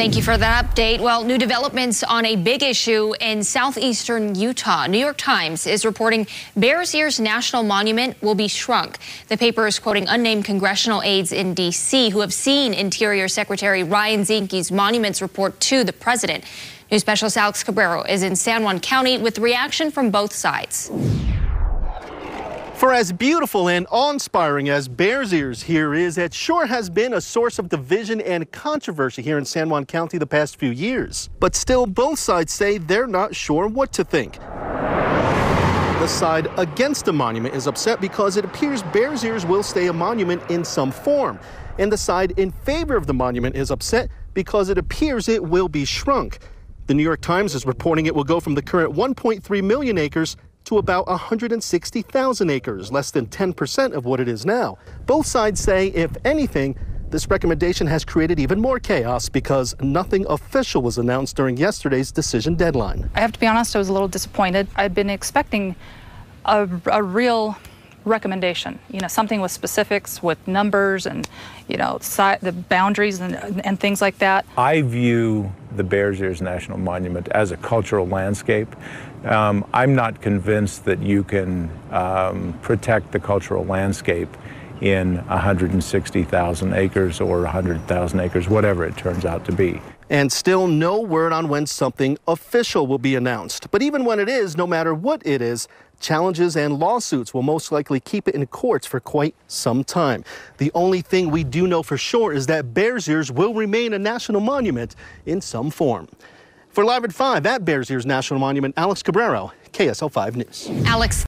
Thank you for that update. Well, new developments on a big issue in southeastern Utah. New York Times is reporting Bears Ears National Monument will be shrunk. The paper is quoting unnamed congressional aides in D.C. who have seen Interior Secretary Ryan Zinke's monuments report to the president. News Specialist Alex Cabrero is in San Juan County with reaction from both sides. For as beautiful and awe-inspiring as Bears Ears here is, it sure has been a source of division and controversy here in San Juan County the past few years. But still, both sides say they're not sure what to think. The side against the monument is upset because it appears Bears Ears will stay a monument in some form. And the side in favor of the monument is upset because it appears it will be shrunk. The New York Times is reporting it will go from the current 1.3 million acres to about 160,000 acres, less than 10% of what it is now. Both sides say, if anything, this recommendation has created even more chaos because nothing official was announced during yesterday's decision deadline. I have to be honest, I was a little disappointed. I'd been expecting a, a real recommendation, you know, something with specifics, with numbers and, you know, si the boundaries and, and things like that. I view the Bears Ears National Monument as a cultural landscape. Um, I'm not convinced that you can um, protect the cultural landscape in 160,000 acres or 100,000 acres, whatever it turns out to be. And still no word on when something official will be announced. But even when it is, no matter what it is, challenges and lawsuits will most likely keep it in courts for quite some time. The only thing we do know for sure is that Bears Ears will remain a national monument in some form. For Live at 5 at Bears Ears National Monument, Alex Cabrero, KSL 5 News. Alex.